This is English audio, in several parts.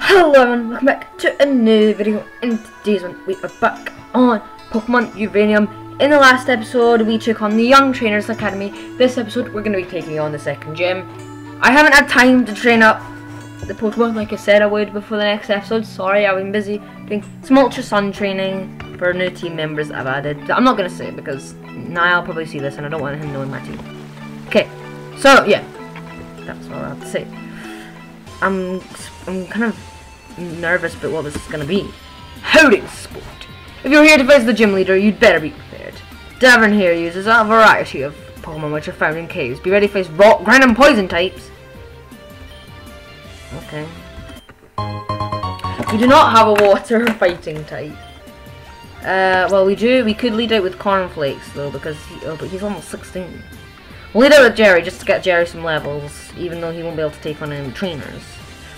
Hello and welcome back to a new video. In today's one, we are back on Pokemon Uranium. In the last episode, we took on the Young Trainers Academy. This episode, we're going to be taking on the second gym. I haven't had time to train up the Pokemon like I said I would before the next episode. Sorry, I've been busy doing some Ultra Sun training for new team members I've added. I'm not going to say because Niall probably see this and I don't want him knowing my team. Okay, so yeah, that's all I have to say. I'm, I'm kind of nervous about what this is going to be. Howdy, sport! If you're here to face the gym leader, you'd better be prepared. Davern here uses a variety of Pokemon which are found in caves. Be ready to face rock, ground, and poison types. Okay. We do not have a water fighting type. Uh, well, we do. We could lead out with cornflakes though, because he, oh, but he's almost 16. We'll lead out with Jerry just to get Jerry some levels, even though he won't be able to take on any trainers.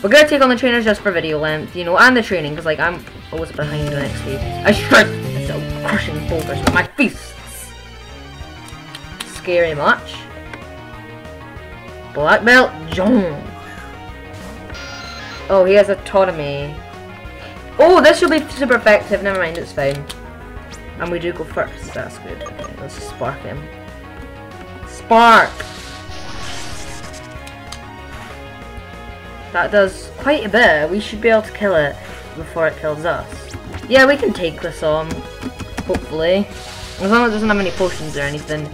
We're gonna take on the trainers just for video length, you know, and the training, because like I'm always behind the next stage. I strike the crushing boulders with my fists. Scary much. Black belt John. Oh, he has autonomy. Oh, this should be super effective. Never mind, it's fine. And we do go first. That's good. Okay, let's spark him. Spark! That does quite a bit. We should be able to kill it before it kills us. Yeah, we can take this on. Hopefully. As long as it doesn't have any potions or anything.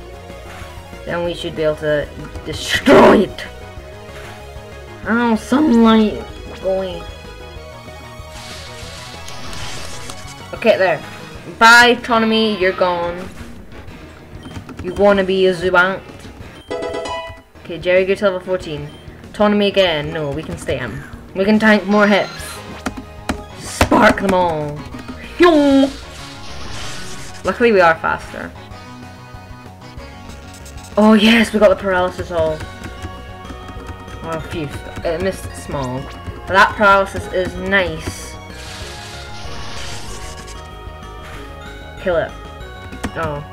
Then we should be able to destroy it. Oh, sunlight going. Okay, there. Bye, Autonomy, you're gone. You wanna be a Zubat? Okay, Jerry gets level 14. Autonomy again. No, we can stay him. We can tank more hits. Spark them all. Yo! Luckily we are faster. Oh yes, we got the paralysis all. Oh phew. It missed small. But that paralysis is nice. Kill it. Oh,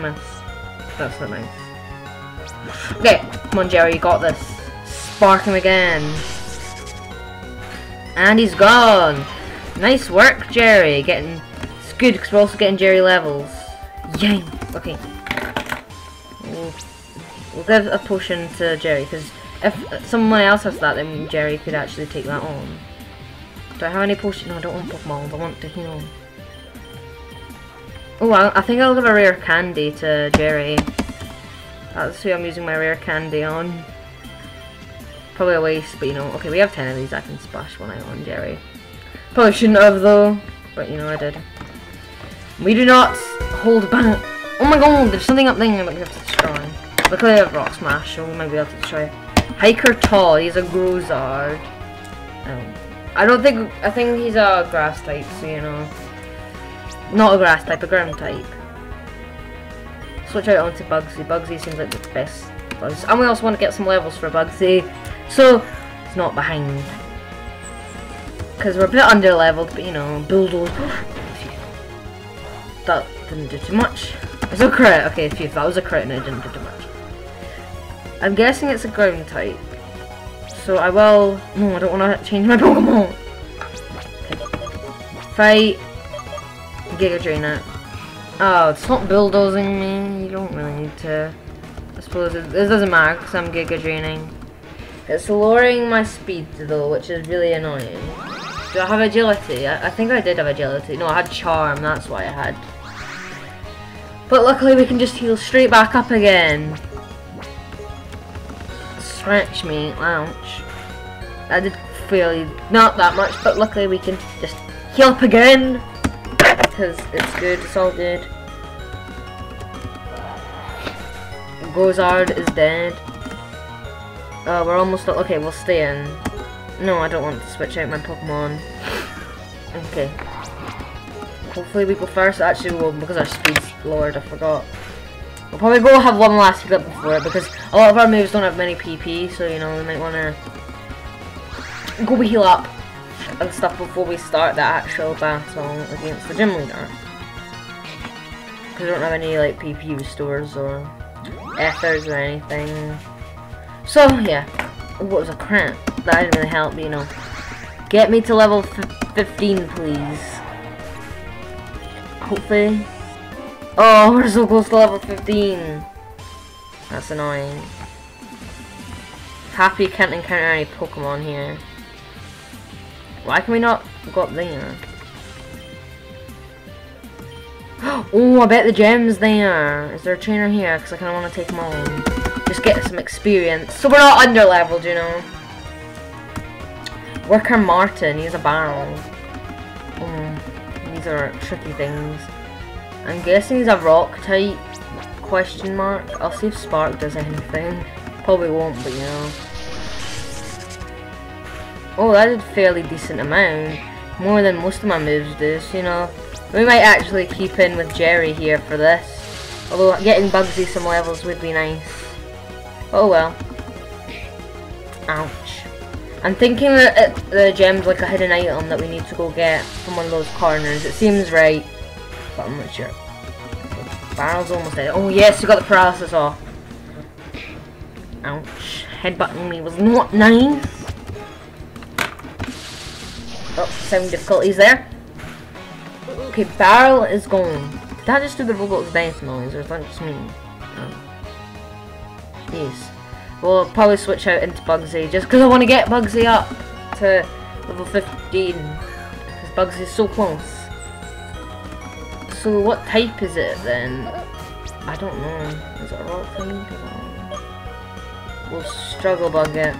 miss. That's not nice. Okay, come on Jerry, you got this. Spark him again. And he's gone. Nice work, Jerry. Getting it's good because we're also getting Jerry levels. Yay. Okay. We'll, we'll give a potion to Jerry because if someone else has that, then Jerry could actually take that on. Do I have any potion? No, I don't want Pokemon. I want to heal. Oh, I, I think I'll give a rare candy to Jerry. That's who I'm using my rare candy on. Probably a waste, but you know, okay, we have 10 of these, I can splash one out on Jerry. Probably shouldn't have though, but you know, I did. We do not hold back. Oh my god, there's something up there that we have to destroy. Luckily I have Rock Smash, so we might be able to destroy Hiker Tall, he's a Grozard. Um, I don't think, I think he's a grass type, so you know. Not a grass type, a ground type. Switch out onto Bugsy. Bugsy seems like the best. And we also want to get some levels for Bugsy. So, it's not behind. Because we're a bit under leveled, but you know, bulldoze. that didn't do too much. It's a crit. Okay, phew, that was a crit and it didn't do too much. I'm guessing it's a ground type. So I will... No, I don't want to change my Pokemon. Fight. Giga Drain it. Oh, it's not bulldozing me. You don't really need to. I suppose it, it doesn't matter because I'm Giga Draining. It's lowering my speed though, which is really annoying. Do I have agility? I, I think I did have agility. No, I had charm. That's why I had. But luckily we can just heal straight back up again. Scratch me, ouch. That did feel not that much, but luckily we can just heal up again because it's good, it's all good. Gozard is dead. Oh, we're almost okay, we'll stay in. No, I don't want to switch out my Pokemon. Okay. Hopefully we go first. Actually, well, because our speed's lowered, I forgot. We'll probably go have one last flip before it, because a lot of our moves don't have many PP, so, you know, we might want to go heal up and stuff before we start the actual battle against the gym leader. Because we don't have any like PP restores or ethers or anything. So yeah, what was a cramp? That didn't really help, you know. Get me to level 15, please. Hopefully. Oh, we're so close to level 15. That's annoying. Happy can't encounter any Pokemon here. Why can we not go up there? Oh, I bet the gem's there. Is there a trainer here? Because I kind of want to take them all. Just get some experience. So we're not under leveled, you know. Worker Martin, he's a barrel. Oh, these are tricky things. I'm guessing he's a rock type. Question mark. I'll see if Spark does anything. Probably won't, but you know. Oh, that did fairly decent amount. More than most of my moves do, so, you know. We might actually keep in with Jerry here for this. Although getting Bugsy some levels would be nice. Oh well. Ouch. I'm thinking that it, the gem's like a hidden item that we need to go get from one of those corners. It seems right, but I'm not sure. Barrel's almost dead. Oh yes, we got the paralysis off. Ouch. Headbutting me was not nice. Oh, some difficulties there. Okay, barrel is gone. Did that just do the robot's death noise, or is that just me? Oh. Yes. We'll probably switch out into Bugsy, just because I want to get Bugsy up to level 15. Because Bugsy's so close. So what type is it then? I don't know. Is it a rock thing? We'll struggle bug it.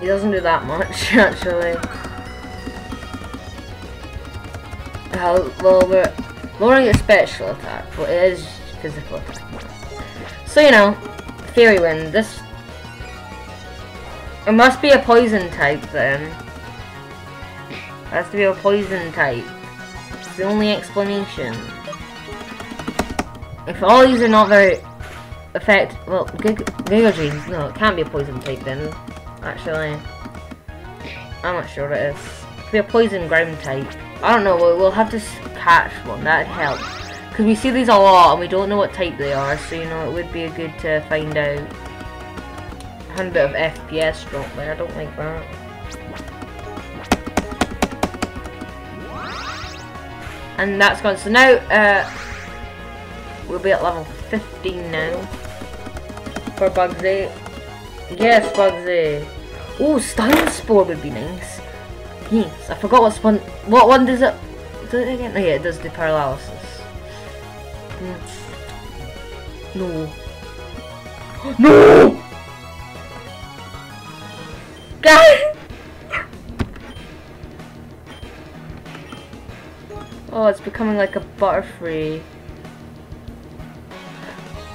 He doesn't do that much, actually. Uh, well, we're lowering your special attack, but it is physical attack. So, you know, Fairy Wind, this... It must be a poison type, then. It has to be a poison type. It's the only explanation. If all these are not very effect well Giga Drains, no, it can't be a poison type then. Actually. I'm not sure it is. It could be a poison ground type. I don't know, we'll, have to catch one, that'd help. Because we see these a lot and we don't know what type they are, so you know, it would be a good to find out. I had a bit of FPS drop there, I don't like that. And that's gone, so now, uh, we'll be at level 15 now. For Bugsy. Yes, Bugsy. Oh, Stun Spore would be nice. I forgot what one. What one does it? Do it again? Oh yeah, it does the paralysis. Mm. No. no! Guys! oh, it's becoming like a butterfree.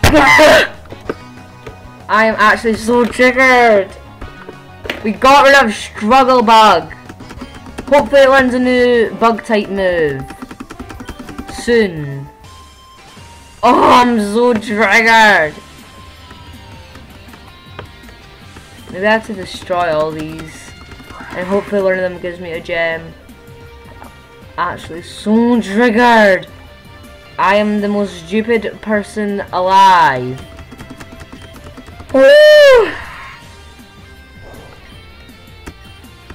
I am actually so triggered. We got rid of Struggle Bug. Hopefully it learns a new bug type move. Soon. Oh, I'm so triggered. Maybe I have to destroy all these. And hopefully one of them gives me a gem. Actually, so triggered. I am the most stupid person alive. Woo!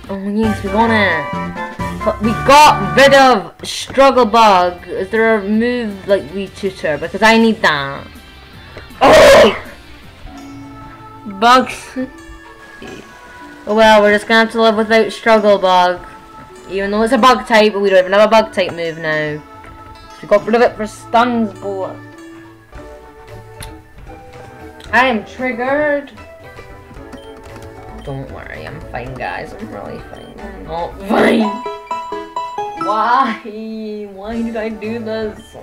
Yes, we got it. But we got rid of Struggle Bug. Is there a move like we tutor? Because I need that. Oh! Bugs. oh well, we're just gonna have to live without Struggle Bug. Even though it's a bug type, but we don't even have a bug type move now. We got rid of it for Stun Spore. I am triggered. Don't worry, I'm fine, guys. I'm really fine. I'm not fine. Why? Why did I do this?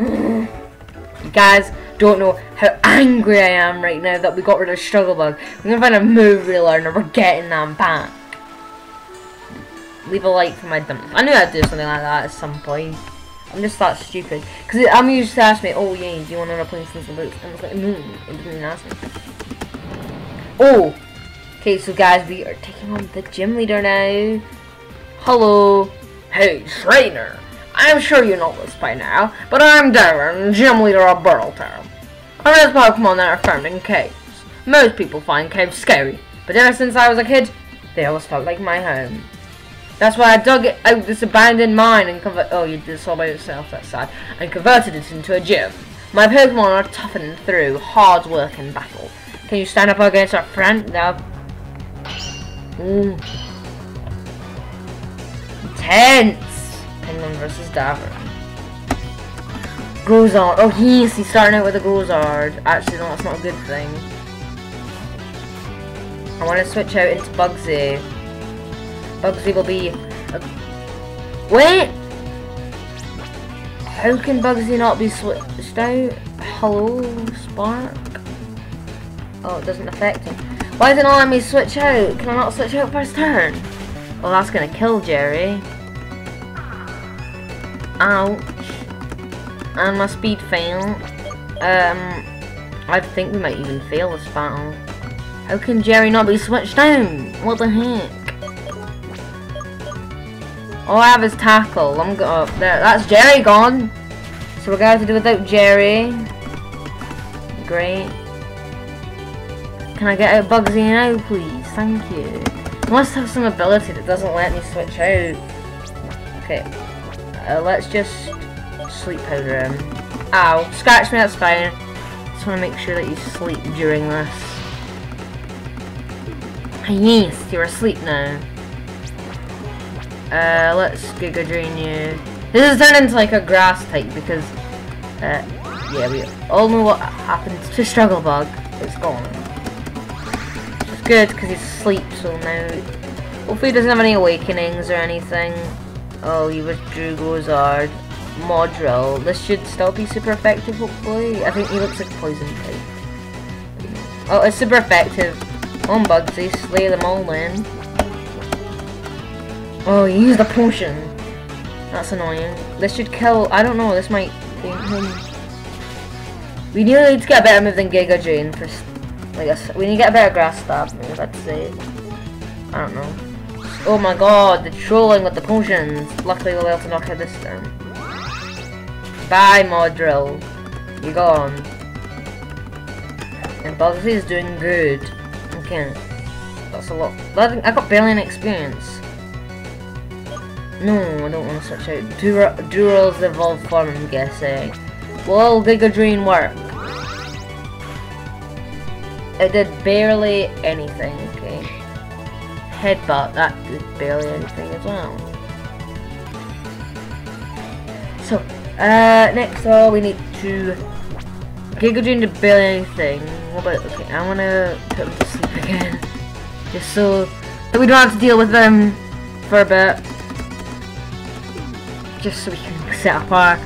you guys don't know how angry I am right now that we got rid of Struggle Bug. We're gonna find a move relearner. We're getting them back. Leave a like for my dump. I knew I'd do something like that at some point. I'm just that stupid. Because I'm used to ask me, oh yeah, do you want to replace this boots? And I was like, no, it didn't ask me. Oh! Okay, so guys, we are taking on the gym leader now. Hello. Hey, trainer. I'm sure you know this by now, but I'm Davern, gym leader of Burltown. I'm this Pokemon that are found in caves. most people find caves scary, but ever since I was a kid, they always felt like my home. That's why I dug out this abandoned mine and convert- oh, you did this all by yourself, that's sad, and converted it into a gym. My Pokemon are toughened through hard work and battle. Can you stand up against our friend? No. Ooh. Tense! Penguin versus Davern. Grozard. Oh, yes, he's starting out with a Grozard. Actually, no, that's not a good thing. I want to switch out into Bugsy. Bugsy will be... A... Wait! How can Bugsy not be switched out? Hello, Spark? Oh, it doesn't affect him. Why is it not letting me switch out? Can I not switch out first turn? Well, that's gonna kill Jerry. Ouch. And my speed fail. Um, I think we might even fail this battle. How can Jerry not be switched down? What the heck? All I have is tackle. I'm go oh, there. That's Jerry gone. So we're gonna have to do without Jerry. Great. Can I get out Bugsy now, please? Thank you. I must have some ability that doesn't let me switch out. Okay. Uh, let's just sleep powder him. Ow. Scratch me, that's fine. Just want to make sure that you sleep during this. Yes, you're asleep now. Uh, let's Giga Drain you. This has turned into like a grass type because, uh, yeah, we all know what happened to Struggle Bug. It's gone. It's good because he's asleep, so now, hopefully he doesn't have any awakenings or anything. Oh, he withdrew Gozard. Modrill. This should still be super effective, hopefully. I think he looks like poison type. Oh, it's super effective. On Bugsy, slay them all then. Oh, he used a potion. That's annoying. This should kill. I don't know. This might. We need to get a better move than Giga Drain for. Like a, we need to get a better grass stab. I'd say. I don't know. Oh my god, the trolling with the potions. Luckily, we'll be able to knock out this turn. Bye, Modrill. You're gone. And Bugsy is doing good. Okay. That's a lot. I got barely experience. No, I don't want to switch out. Dur Dural's evolved form, I'm guessing. Will Giga Drain work? It did barely anything, okay. Headbutt, that did barely anything as well. So, uh, next all we need to... Giga Drain did barely anything. What about, okay, I want to put him to sleep again. Just so that we don't have to deal with them for a bit just so we can set up our...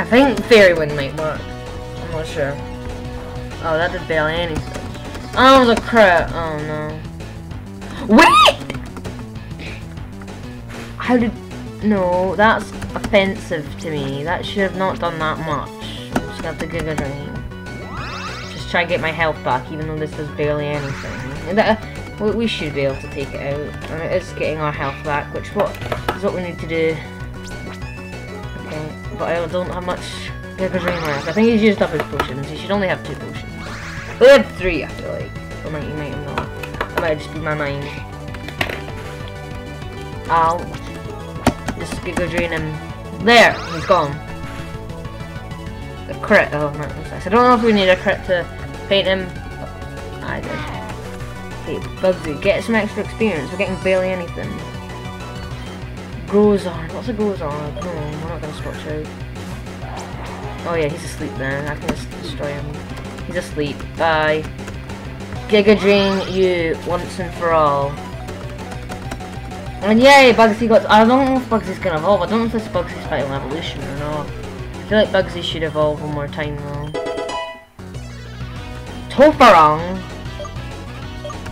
I think Fairy Wind might work. I'm not sure. Oh, that did barely anything. Oh, a crit. Oh, no. Wait! How did... No, that's offensive to me. That should have not done that much. I'm just gonna have to Giga Drain. Just try and get my health back, even though this does barely anything. We should be able to take it out. And it is getting our health back, which what is what we need to do. Okay, but I don't have much Giga Drain left. I think he's used up his potions. He should only have two potions. We had three, I feel like. Or might, you might have not. That might just be my mind. Ow. Just Giga Drain him. There! He's gone. A crit. Oh, man, I don't know if we need a crit to paint him. I did. Bugsy, get some extra experience. We're getting barely anything. Grozard. What's a Grozard? No, we're not gonna switch out. Oh yeah, he's asleep then. I can just destroy him. He's asleep. Bye. Giga Drain you once and for all. And yay, Bugsy got- I don't know if Bugsy's gonna evolve. I don't know if this Bugsy's final evolution or not. I feel like Bugsy should evolve one more time though. Tofarong!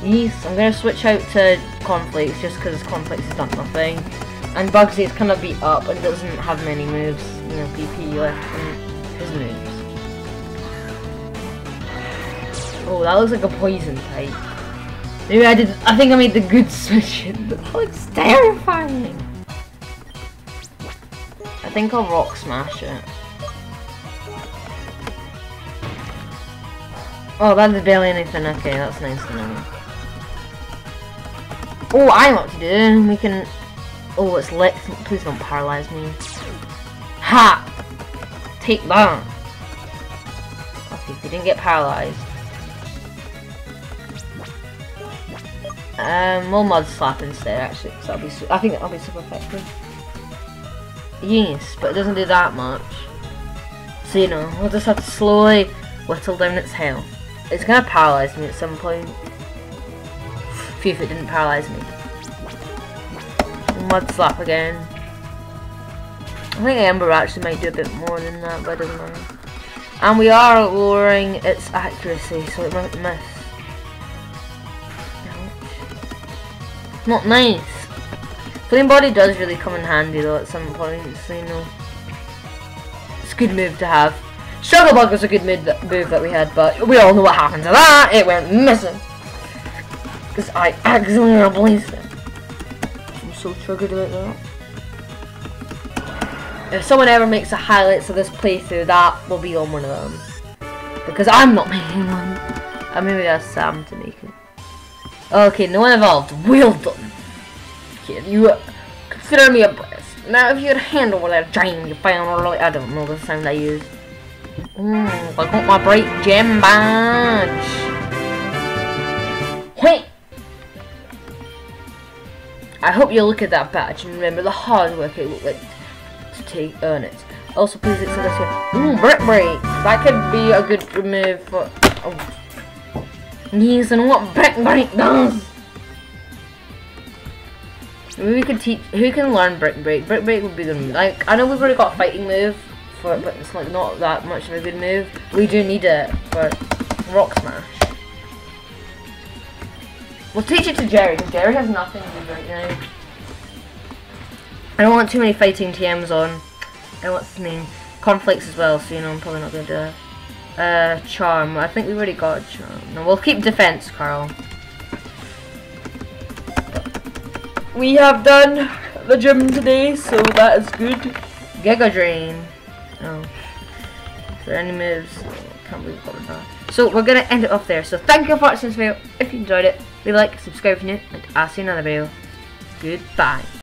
Yes, I'm gonna switch out to Cornflakes just because Cornflakes has done nothing. And Bugsy is kind of beat up and doesn't have many moves, you know, PP left from his moves. Oh, that looks like a poison type. Maybe I did, I think I made the good switch. that looks terrifying. I think I'll rock smash it. Oh, that's barely anything. Okay, that's nice to know. Oh, I know what to do. We can... Oh, it's lit. Please don't paralyze me. Ha! Take that. Okay, you didn't get paralyzed. Um, we'll mud slap instead, actually, because that'll be. I think that'll be super effective. Yes, but it doesn't do that much. So you know, we'll just have to slowly whittle down its health. It's gonna paralyze me at some point. If it didn't paralyze me. Mud slap again. I think Ember actually might do a bit more than that, but it doesn't matter. And we are lowering its accuracy, so it might miss. Not nice. Flame Body does really come in handy though at some points, so you know. It's a good move to have. Struggle Bug was a good move that we had, but we all know what happened to that. It went missing. Because I accidentally replaced it. I'm so triggered about that. If someone ever makes a highlights of this playthrough, that will be on one of them. Because I'm not making one. I maybe ask Sam to make it. Okay, no one involved. Well done. Kid, you consider me a blessed. Now, if you'd handle that dream you found early, I don't know the sound I use. Mmm, I got my bright gem badge. I hope you look at that badge and remember the hard work it would like to take earn it. Also, please accept this here. Mmm, brick break. That could be a good move for. Oh. Yes, and what brick break does. Maybe we could teach. Who can learn brick break? Brick break would be the like. I know we've already got a fighting move for it, but it's like not that much of a good move. We do need it for rock smash. We'll teach it to Jerry because Jerry has nothing to do right now. I don't want too many fighting TMs on. And what's his name? Cornflakes as well, so you know I'm probably not gonna do it. Uh, charm. I think we already got charm. No, we'll keep Defense Curl. We have done the gym today, so that is good. Giga Drain. Oh. Is there any moves? Oh, can't believe what that. So we're gonna end it off there. So thank you for watching this video. If you enjoyed it, leave a like, subscribe if you're new, and I'll see you in another video. Goodbye.